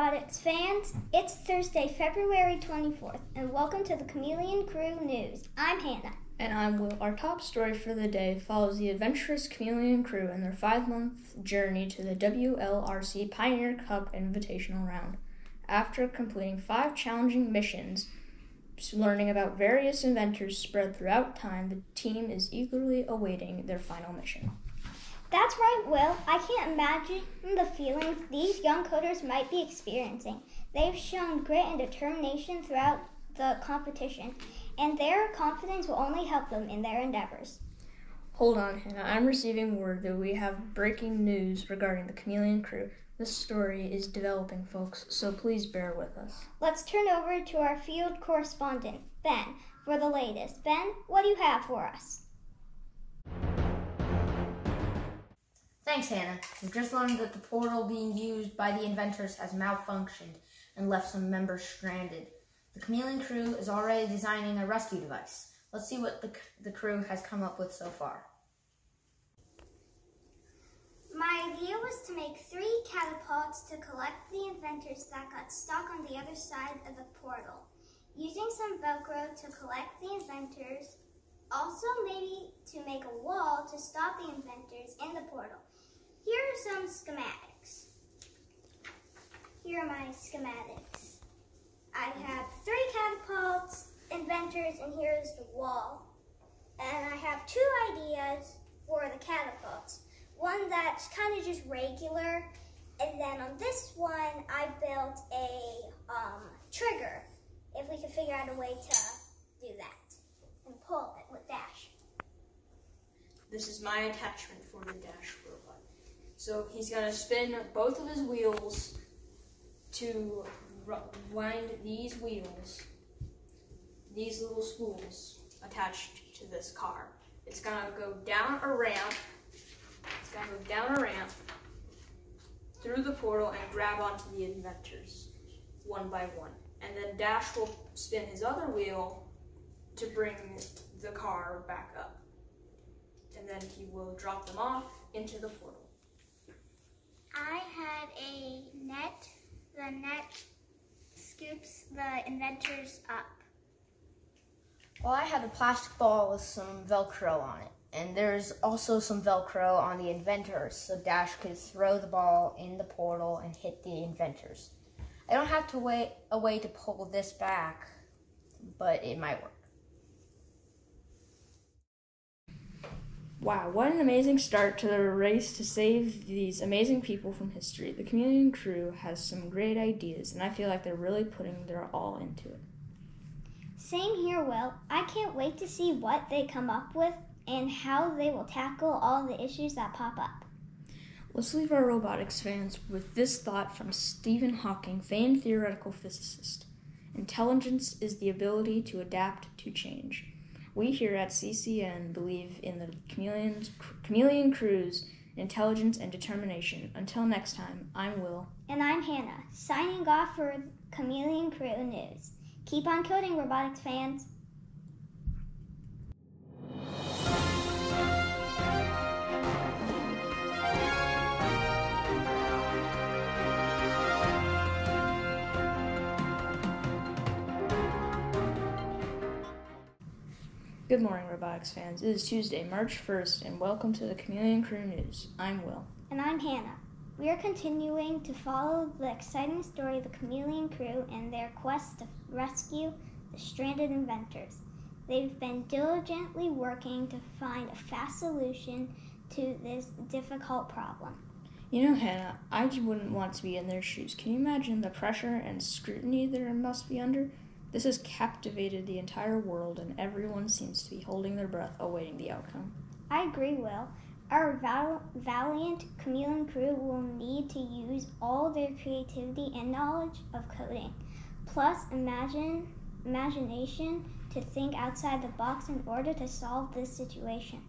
robotics fans. It's Thursday, February 24th, and welcome to the Chameleon Crew News. I'm Hannah. And I'm Will. Our top story for the day follows the adventurous Chameleon Crew and their five month journey to the WLRC Pioneer Cup Invitational Round. After completing five challenging missions, learning about various inventors spread throughout time, the team is eagerly awaiting their final mission. That's right, Will. I can't imagine the feelings these young coders might be experiencing. They've shown grit and determination throughout the competition, and their confidence will only help them in their endeavors. Hold on, Hannah. I'm receiving word that we have breaking news regarding the Chameleon crew. This story is developing, folks, so please bear with us. Let's turn over to our field correspondent, Ben, for the latest. Ben, what do you have for us? Thanks, Hannah. We've just learned that the portal being used by the inventors has malfunctioned and left some members stranded. The Chameleon crew is already designing a rescue device. Let's see what the, the crew has come up with so far. My idea was to make three catapults to collect the inventors that got stuck on the other side of the portal. Using some Velcro to collect the inventors, also maybe to make a wall to stop the inventors in the portal. Here are some schematics. Here are my schematics. I have three catapults, inventors, and here's the wall. And I have two ideas for the catapults. One that's kind of just regular, and then on this one, I built a um, trigger, if we could figure out a way to do that, and pull it with Dash. This is my attachment for the Dash robot. So he's going to spin both of his wheels to wind these wheels, these little spools attached to this car. It's going to go down a ramp. It's going to go down a ramp through the portal and grab onto the inventors one by one. And then Dash will spin his other wheel to bring the car back up. And then he will drop them off into the portal. I had a net. The net scoops the inventors up. Well, I had a plastic ball with some Velcro on it. And there's also some Velcro on the inventors, so Dash could throw the ball in the portal and hit the inventors. I don't have to wait a way to pull this back, but it might work. Wow, what an amazing start to the race to save these amazing people from history. The Chameleon crew has some great ideas, and I feel like they're really putting their all into it. Same here, Will. I can't wait to see what they come up with and how they will tackle all the issues that pop up. Let's leave our robotics fans with this thought from Stephen Hawking, famed theoretical physicist. Intelligence is the ability to adapt to change. We here at CCN believe in the chameleon, chameleon crew's intelligence and determination. Until next time, I'm Will. And I'm Hannah, signing off for Chameleon Crew News. Keep on coding, robotics fans. Good morning, robotics fans. It is Tuesday, March 1st, and welcome to the Chameleon Crew News. I'm Will. And I'm Hannah. We are continuing to follow the exciting story of the Chameleon Crew and their quest to rescue the stranded inventors. They've been diligently working to find a fast solution to this difficult problem. You know, Hannah, I wouldn't want to be in their shoes. Can you imagine the pressure and scrutiny there must be under? This has captivated the entire world, and everyone seems to be holding their breath awaiting the outcome. I agree, Will. Our val- valiant chameleon crew will need to use all their creativity and knowledge of coding, plus imagine imagination to think outside the box in order to solve this situation.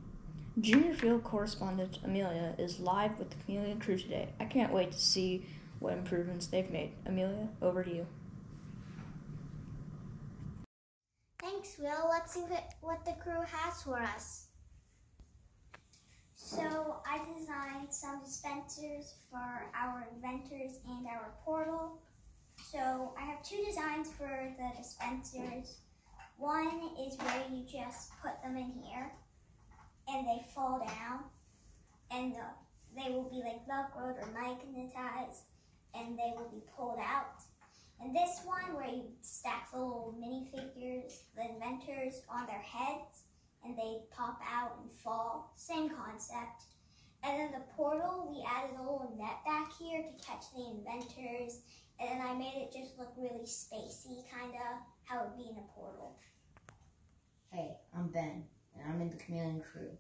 Junior Field correspondent Amelia is live with the Chameleon crew today. I can't wait to see what improvements they've made. Amelia, over to you. Thanks, Will. Let's see what the crew has for us. So I designed some dispensers for our inventors and our portal. So I have two designs for the dispensers. One is where you just put them in here and they fall down and the, they will be like velcroed or magnetized and they will be pulled out. And this one where you stack the little minifigures, inventors on their heads and they pop out and fall. Same concept. And then the portal, we added a little net back here to catch the inventors. And then I made it just look really spacey, kind of how it would be in a portal. Hey, I'm Ben, and I'm in the Chameleon crew.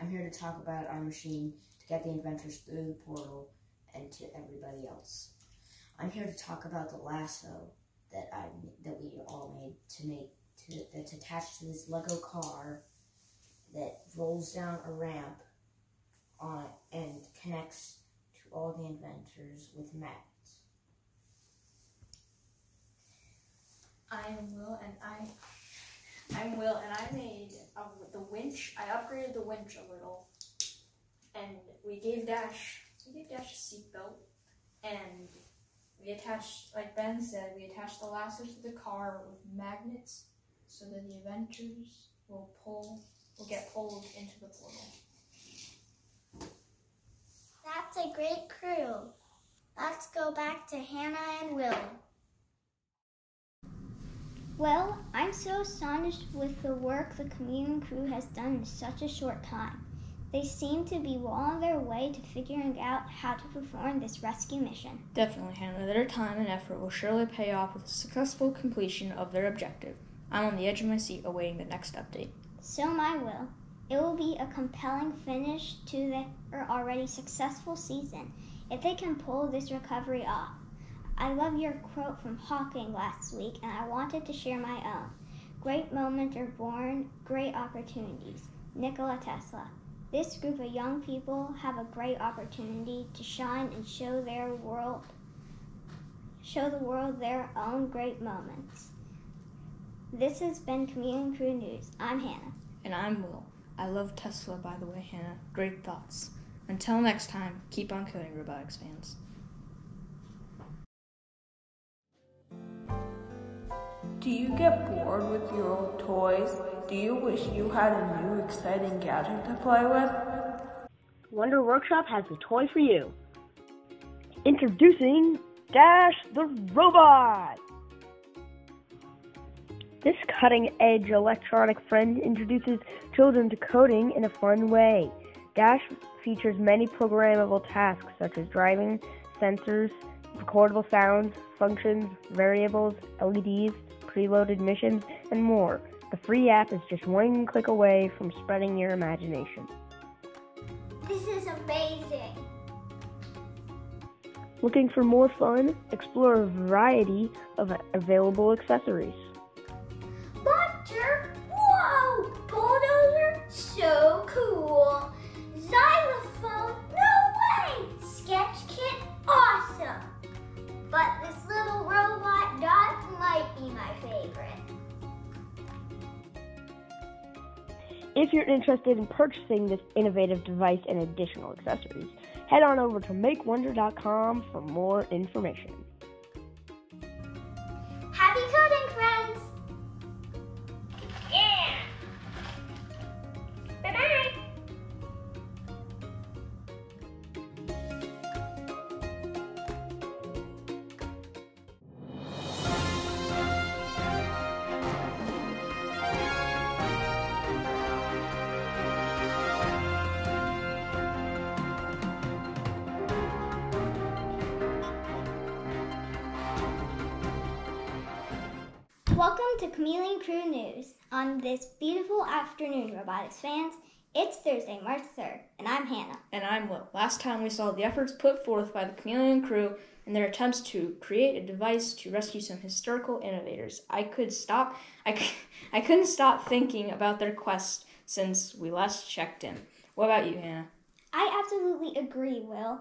I'm here to talk about our machine to get the inventors through the portal and to everybody else. I'm here to talk about the lasso that I that we all made to make to that's attached to this Lego car that rolls down a ramp on and connects to all the inventors with magnets. I am Will, and I, I'm Will, and I made uh, the winch. I upgraded the winch a little, and we gave Dash, we gave Dash a seatbelt, and we attached, like Ben said, we attached the lassos to the car with magnets, so that the inventors will pull, will get pulled into the portal. That's a great crew. Let's go back to Hannah and Will. Well, I'm so astonished with the work the Chameleon crew has done in such a short time. They seem to be well on their way to figuring out how to perform this rescue mission. Definitely, Hannah. Their time and effort will surely pay off with the successful completion of their objective. I'm on the edge of my seat awaiting the next update. So my will. It will be a compelling finish to their already successful season if they can pull this recovery off. I love your quote from Hawking last week, and I wanted to share my own. Great moments are born, great opportunities. Nikola Tesla. This group of young people have a great opportunity to shine and show their world, show the world their own great moments. This has been Chameleon Crew News. I'm Hannah. And I'm Will. I love Tesla, by the way, Hannah. Great thoughts. Until next time, keep on coding, robotics fans. Do you get bored with your old toys? Do you wish you had a new exciting gadget to play with? Wonder Workshop has a toy for you. Introducing Dash the Robot! This cutting edge electronic friend introduces children to coding in a fun way. Dash features many programmable tasks such as driving, sensors, recordable sounds, functions, variables, LEDs, preloaded missions, and more. The free app is just one click away from spreading your imagination. This is amazing. Looking for more fun? Explore a variety of available accessories. Buster, whoa! Bulldozer, so cool. Xylophone, no way! Sketch kit, awesome. But this little robot dot might be my favorite. If you're interested in purchasing this innovative device and additional accessories, head on over to makewonder.com for more information. Welcome to Chameleon Crew News. On this beautiful afternoon, robotics fans, it's Thursday, March 3rd, and I'm Hannah. And I'm Will. Last time we saw the efforts put forth by the Chameleon crew in their attempts to create a device to rescue some historical innovators. I could stop I, I couldn't stop thinking about their quest since we last checked in. What about you, Hannah? I absolutely agree, Will.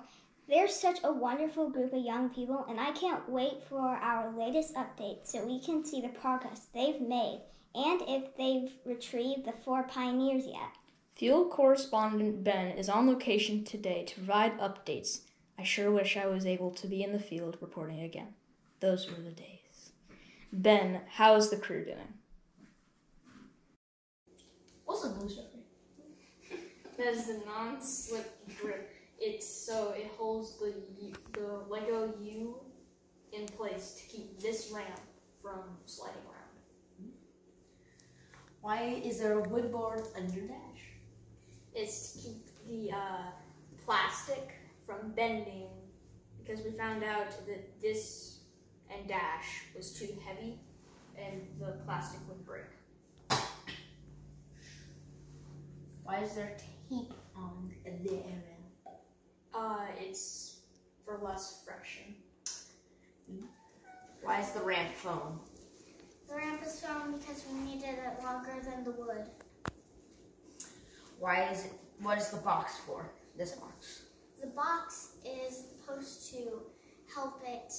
They're such a wonderful group of young people, and I can't wait for our latest update so we can see the progress they've made and if they've retrieved the four pioneers yet. Field correspondent Ben is on location today to provide updates. I sure wish I was able to be in the field reporting again. Those were the days. Ben, how's the crew doing? What's a glue stopper? That is the non-slip grip. It's so it holds the the Lego U in place to keep this ramp from sliding around. Why is there a wood board under Dash? It's to keep the uh, plastic from bending because we found out that this and Dash was too heavy and the plastic would break. Why is there tape on the area? Uh, it's for less friction. Why is the ramp foam? The ramp is foam because we needed it longer than the wood. Why is it? What is the box for? This box. The box is supposed to help it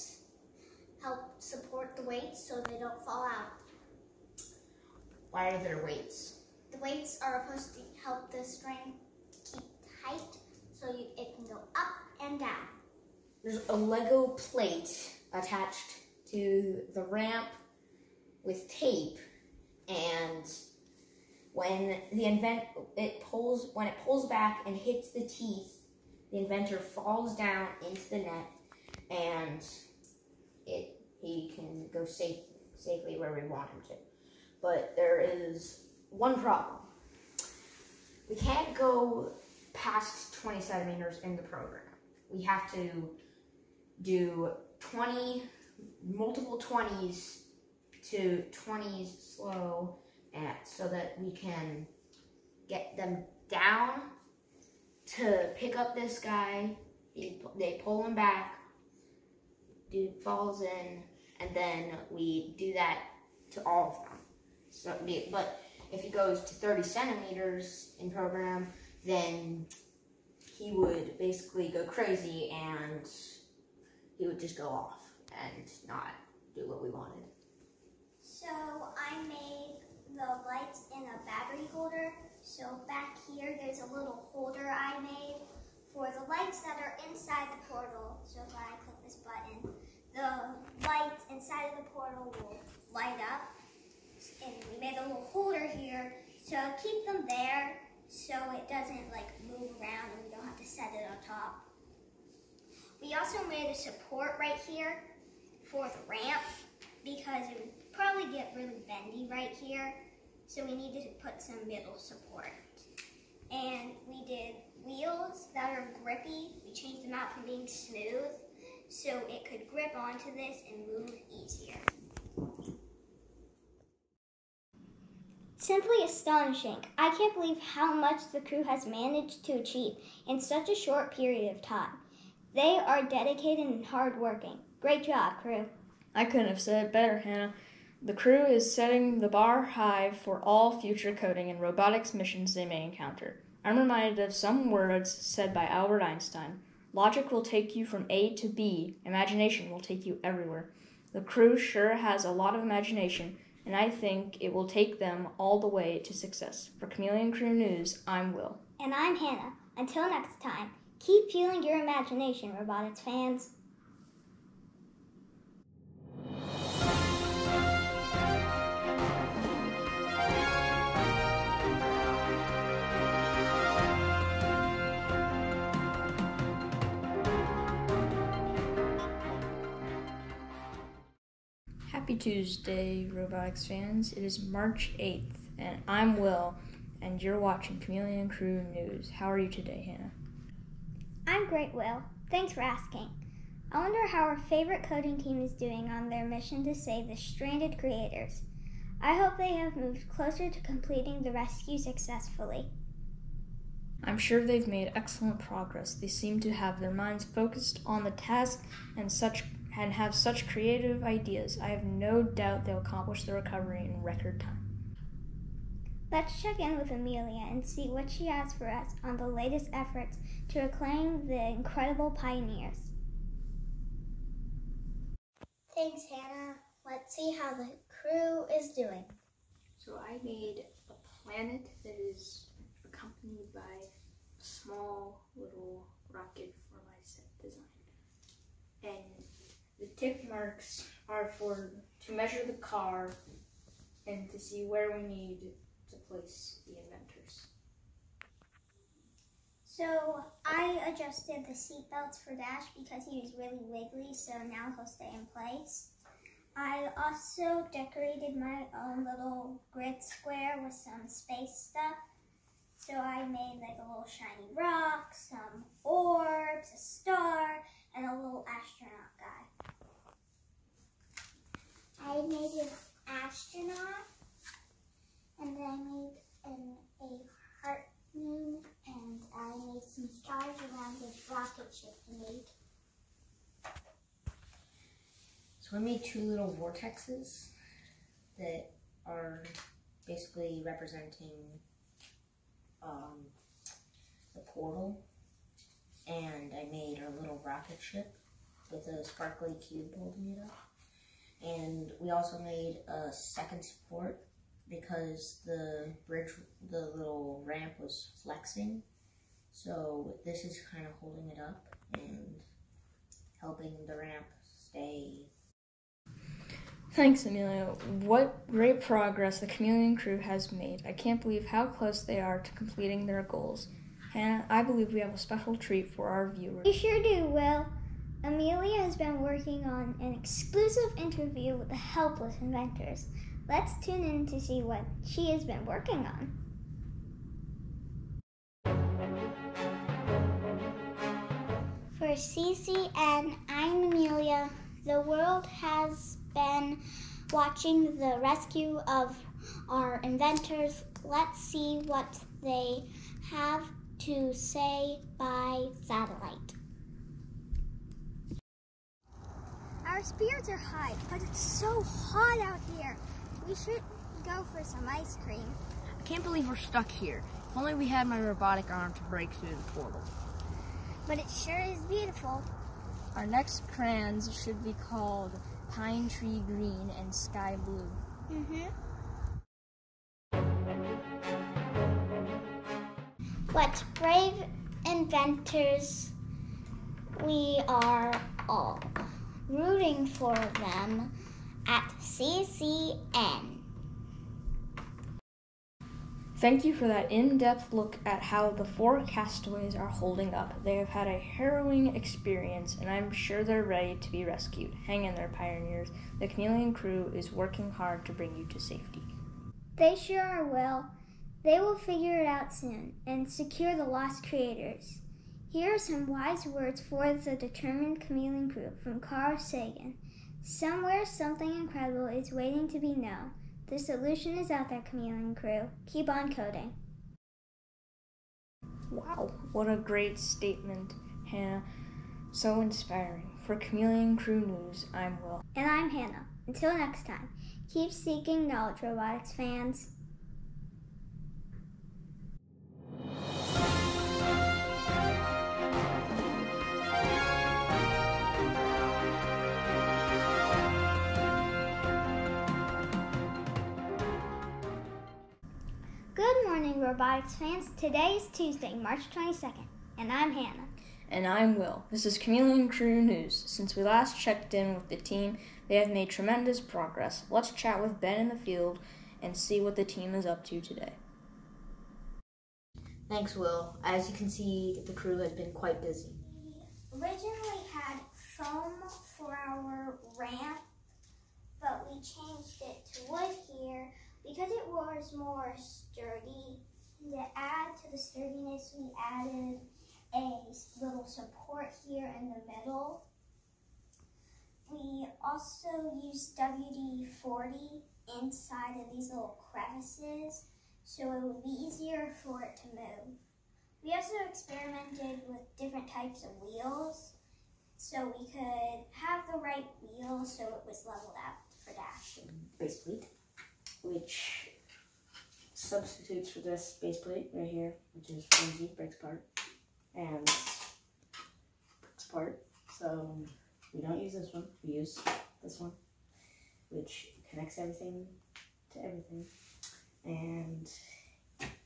help support the weights so they don't fall out. Why are there weights? The weights are supposed to help the string keep tight so you, it can go up and down. There's a Lego plate attached to the ramp with tape, and when the invent it pulls when it pulls back and hits the teeth, the inventor falls down into the net, and it he can go safe safely where we want him to. But there is one problem. We can't go past 20 centimeters in the program. We have to do 20, multiple 20s to 20s slow, and so that we can get them down to pick up this guy. They, they pull him back, dude falls in, and then we do that to all of them. So, but if he goes to 30 centimeters in program, then he would basically go crazy and he would just go off and not do what we wanted. So I made the lights in a battery holder. So back here, there's a little holder I made for the lights that are inside the portal. So if I click this button, the lights inside of the portal will light up. And we made a little holder here to keep them there so it doesn't like move around and we don't have to set it on top. We also made a support right here for the ramp because it would probably get really bendy right here. So we needed to put some middle support. And we did wheels that are grippy. We changed them out from being smooth so it could grip onto this and move easier. Simply astonishing. I can't believe how much the crew has managed to achieve in such a short period of time. They are dedicated and hardworking. Great job, crew. I couldn't have said it better, Hannah. The crew is setting the bar high for all future coding and robotics missions they may encounter. I'm reminded of some words said by Albert Einstein Logic will take you from A to B, imagination will take you everywhere. The crew sure has a lot of imagination, and I think it will take them all the way to success. For Chameleon Crew News, I'm Will. And I'm Hannah. Until next time, keep fueling your imagination, robotics fans. Happy Tuesday, robotics fans. It is March 8th, and I'm Will, and you're watching Chameleon Crew News. How are you today, Hannah? I'm great, Will. Thanks for asking. I wonder how our favorite coding team is doing on their mission to save the stranded creators. I hope they have moved closer to completing the rescue successfully. I'm sure they've made excellent progress. They seem to have their minds focused on the task and such and have such creative ideas. I have no doubt they'll accomplish the recovery in record time. Let's check in with Amelia and see what she has for us on the latest efforts to reclaim the incredible pioneers. Thanks, Hannah. Let's see how the crew is doing. So I made a planet that is accompanied by a small little rocket for my set design. And The tick marks are for to measure the car and to see where we need to place the inventors. So I adjusted the seat belts for Dash because he was really wiggly, so now he'll stay in place. I also decorated my own little grid square with some space stuff. So I made like a little shiny rock, some orbs, a star, and a little astronaut guy. I made an astronaut, and I made an, a heart moon, and I made some stars around this rocket ship I made. So I made two little vortexes that are basically representing um, the portal. And I made a little rocket ship with a sparkly cube holding it up. And we also made a second support because the bridge, the little ramp was flexing. So this is kind of holding it up and helping the ramp stay Thanks, Amelia. What great progress the Chameleon crew has made. I can't believe how close they are to completing their goals. Hannah, I believe we have a special treat for our viewers. You sure do, Will. Amelia has been working on an exclusive interview with the helpless inventors. Let's tune in to see what she has been working on. For CCN, I'm Amelia. The world has been watching the rescue of our inventors. Let's see what they have to say by satellite. Our spirits are high, but it's so hot out here. We should go for some ice cream. I can't believe we're stuck here. If only we had my robotic arm to break through the portal. But it sure is beautiful. Our next crayons should be called Pine Tree Green and Sky Blue. Mm-hmm. What brave inventors we are all. Rooting for them at CCN. Thank you for that in depth look at how the four castaways are holding up. They have had a harrowing experience, and I'm sure they're ready to be rescued. Hang in there, pioneers. The chameleon crew is working hard to bring you to safety. They sure are, Will. They will figure it out soon and secure the lost creators. Here are some wise words for the determined chameleon crew from Carl Sagan. Somewhere something incredible is waiting to be known. The solution is out there, chameleon crew. Keep on coding. Wow, what a great statement, Hannah. So inspiring. For Chameleon Crew News, I'm Will. And I'm Hannah. Until next time, keep seeking knowledge, robotics fans. Morning, robotics fans. Today is Tuesday, March 22nd, and I'm Hannah. And I'm Will. This is Chameleon Crew News. Since we last checked in with the team, they have made tremendous progress. Let's chat with Ben in the field and see what the team is up to today. Thanks, Will. As you can see, the crew has been quite busy. We originally had foam for our ramp, but we changed it to wood here because it was more sturdy. To add to the sturdiness, we added a little support here in the middle. We also used WD-40 inside of these little crevices so it would be easier for it to move. We also experimented with different types of wheels so we could have the right wheel so it was leveled out for Dash. base plate, which substitutes for this base plate right here, which is flimsy, breaks apart, and breaks apart. So we don't use this one, we use this one, which connects everything to everything, and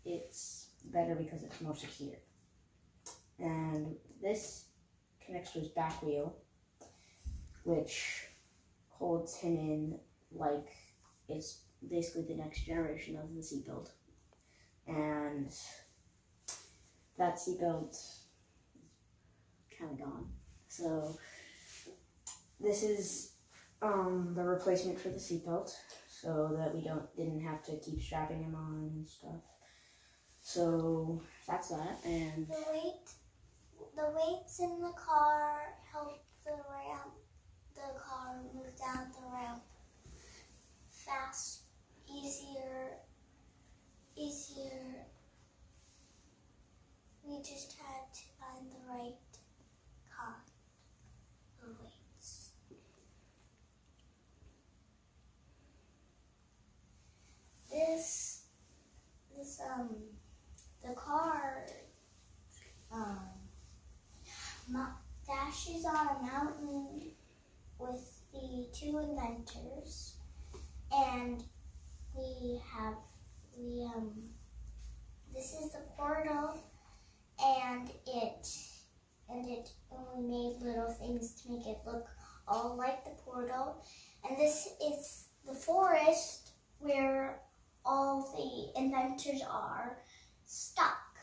it's better because it's more secure. And this connects to his back wheel, which holds him in like it's basically the next generation of the seatbelt. And that seatbelt kind of gone. So this is um, the replacement for the seatbelt, so that we don't didn't have to keep strapping him on and stuff. So that's that, and The weight, the weights in the car help the ramp, the car move down the ramp fast, easier, easier. We just had to find the right car, the weights. This, this um, the car, um, Mo- Dash is on a mountain with the two inventors, and we have we um. This is the portal, and it and it and we made little things to make it look all like the portal, and this is the forest where all the inventors are stuck.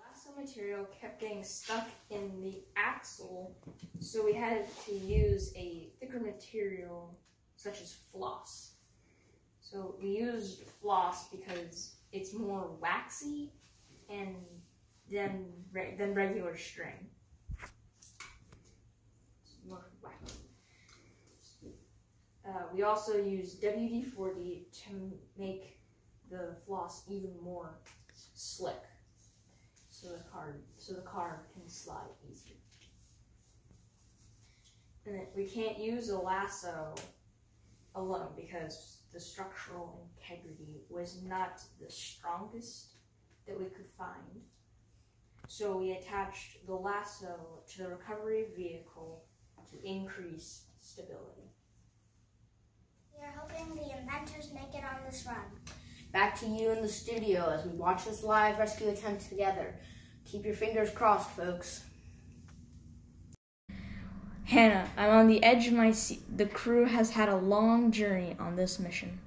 lasso material kept getting stuck in the axle, so we had to use a thicker material such as floss. So we used floss because it's more waxy and than re- than regular string. It's more waxy. Uh, we also use WD-40 to make the floss even more slick so the car so the car can slide easier. And we can't use a lasso alone because the structural integrity was not the strongest that we could find. So we attached the lasso to the recovery vehicle to increase stability. We are hoping the inventors make it on this run. Back to you in the studio as we watch this live rescue attempt together. Keep your fingers crossed, folks. Hannah, I'm on the edge of my seat. The crew has had a long journey on this mission.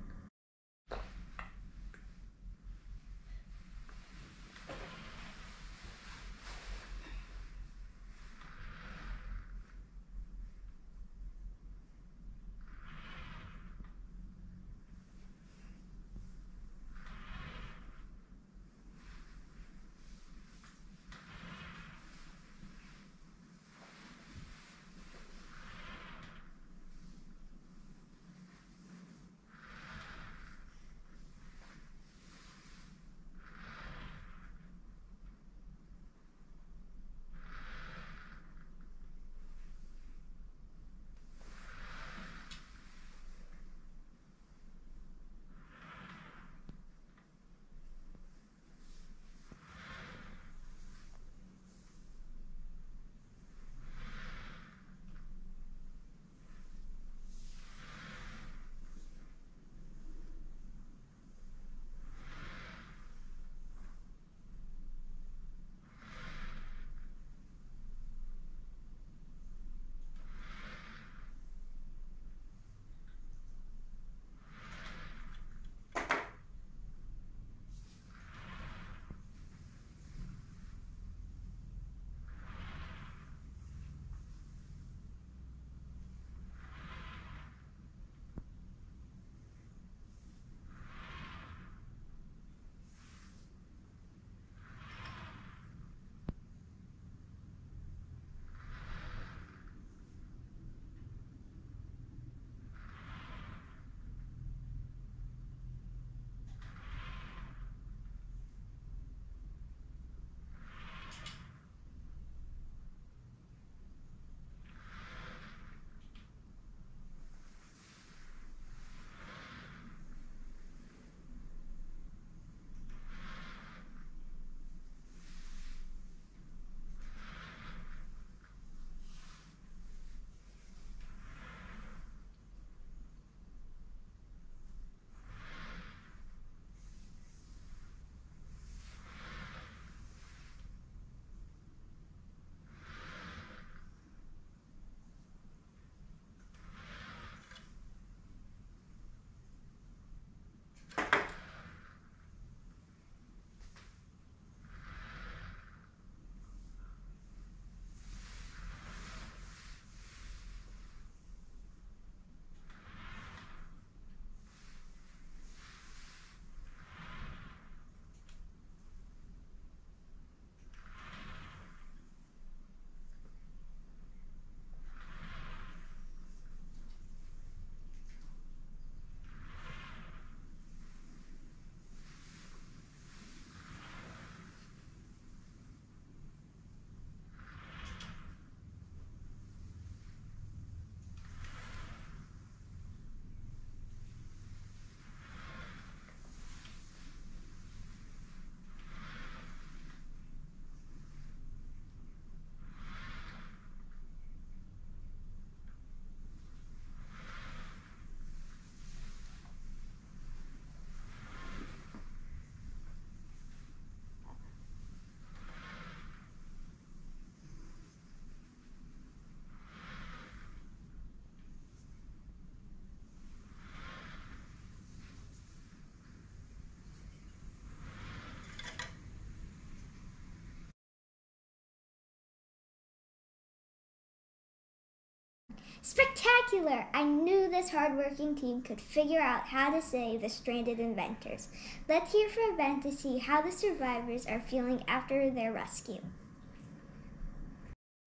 Spectacular! I knew this hardworking team could figure out how to save the stranded inventors. Let's hear from Ben to see how the survivors are feeling after their rescue.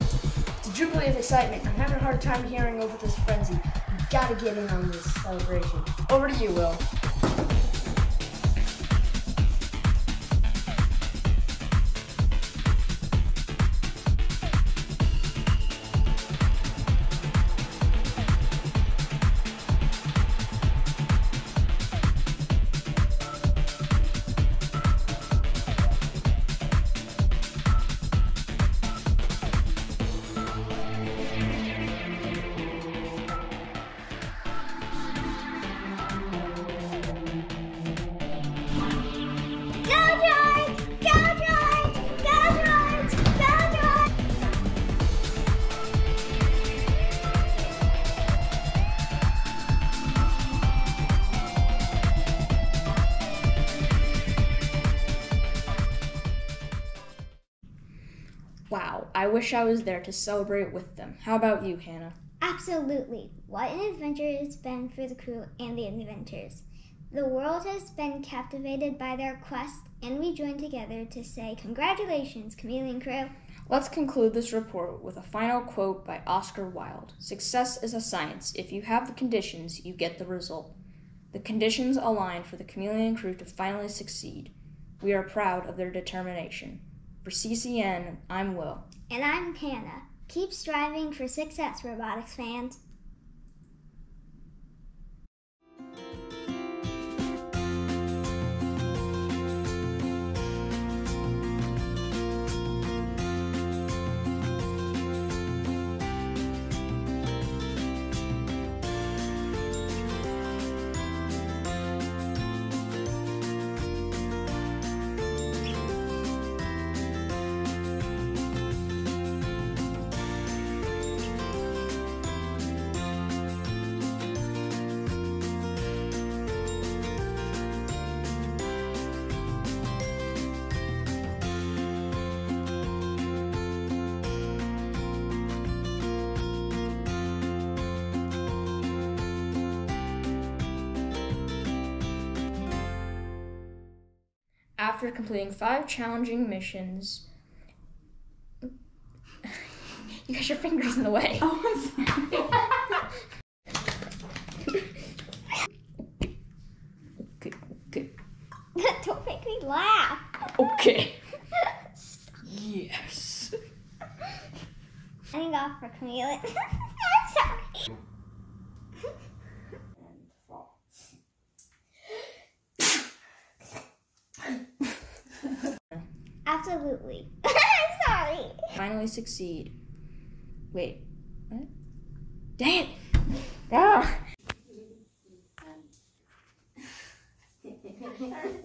It's a jubilee of excitement. I'm having a hard time hearing over this frenzy. You gotta get in on this celebration. Over to you, Will. I wish I was there to celebrate with them. How about you, Hannah? Absolutely. What an adventure it's been for the crew and the inventors. The world has been captivated by their quest, and we join together to say congratulations, Chameleon Crew. Let's conclude this report with a final quote by Oscar Wilde Success is a science. If you have the conditions, you get the result. The conditions align for the chameleon crew to finally succeed. We are proud of their determination. For CCN, I'm Will. And I'm Hannah. Keep striving for success, robotics fans. After completing five challenging missions, you got your fingers in the way. Oh, okay, okay, Don't make me laugh. okay. Yes. Signing off for Chameleon. finally succeed. Wait, what? Dang it! Ah!